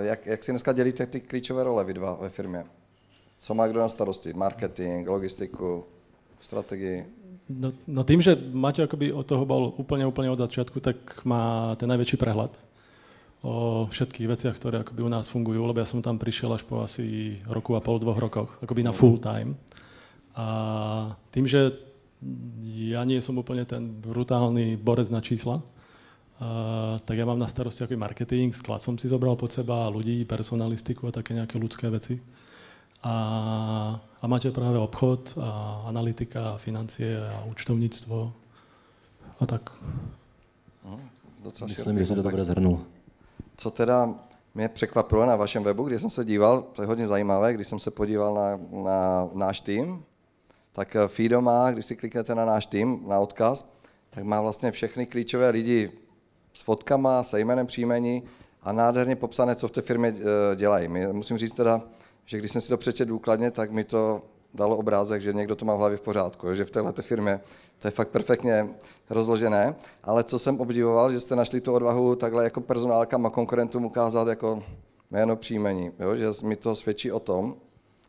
jak si dneska dělíte ty klíčové role vy dva ve firmě? Co má kdo na starosti? Marketing, logistiku, strategii? No, no tým, že Maťo akoby od toho bol úplne, úplne od začiatku, tak má ten najväčší prehľad o všetkých veciach, ktoré akoby u nás fungujú, lebo ja som tam prišiel až po asi roku a pol, dvoch rokoch, akoby na full time. A tým, že ja nie som úplne ten brutálny borec na čísla, Uh, tak ja mám na starosti aký marketing, sklad som si zobral pod seba, ľudí, personalistiku a také nejaké ľudské veci. A, a máte práve obchod, a analytika, a financie a účtovníctvo a tak. No, Myslím, že jsi to dobře zhrnul. Co teda mě překvapilo na vašem webu, když jsem se díval, to je hodně zajímavé, když jsem se podíval na, na náš tým, tak Fido má, když si kliknete na náš tým, na odkaz, tak má vlastně všechny klíčové lidi s fotkama, se jménem příjmení a nádherně popsané, co v té firmě eh, dělají. My, musím říct teda, že když jsem si to přečet důkladně, tak mi to dalo obrázek, že někdo to má v hlavě v pořádku, že v této firmě to je fakt perfektně rozložené, ale co jsem obdivoval, že jste našli tu odvahu takhle jako personálkám a konkurentům ukázat jako jméno příjmení, jo? že mi to svědčí o tom,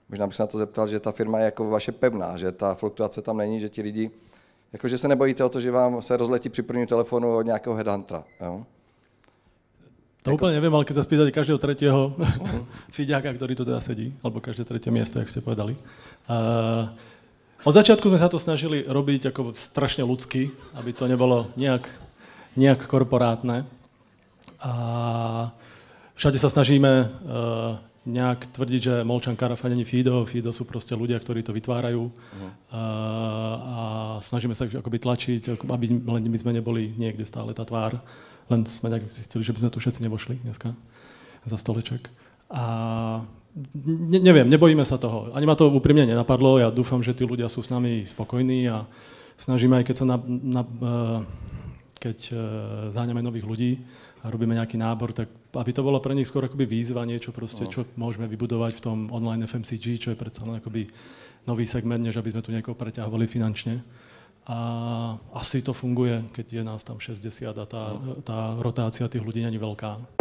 možná bych se na to zeptal, že ta firma je jako vaše pevná, že ta fluktuace tam není, že ti lidi Jakože se nebojíte o to, že vám se rozletí při prvním telefonu od nějakého headhuntera. Jo? To jako... úplne neviem, ale keď sa spýtate každého tretieho uh-huh. fiďáka, ktorý tu teda sedí, alebo každé tretie miesto, jak ste povedali. Uh, od začiatku sme sa to snažili robiť ako strašne ľudsky, aby to nebolo nejak, nejak korporátne. A všade sa snažíme uh, nejak tvrdiť, že Molčan Karafa není Fido, Fido sú proste ľudia, ktorí to vytvárajú uh-huh. a, a snažíme sa akoby tlačiť, aby len my sme neboli niekde stále tá tvár, len sme nejak zistili, že by sme tu všetci nevošli dneska za stoleček. A ne, neviem, nebojíme sa toho. Ani ma to úprimne nenapadlo, ja dúfam, že tí ľudia sú s nami spokojní a snažíme aj keď sa na, na, keď e, záňame nových ľudí a robíme nejaký nábor, tak aby to bolo pre nich skôr akoby výzva, niečo proste, no. čo môžeme vybudovať v tom online FMCG, čo je predsa len akoby nový segment, než aby sme tu niekoho preťahovali finančne. A asi to funguje, keď je nás tam 60 a tá, no. tá rotácia tých ľudí není veľká.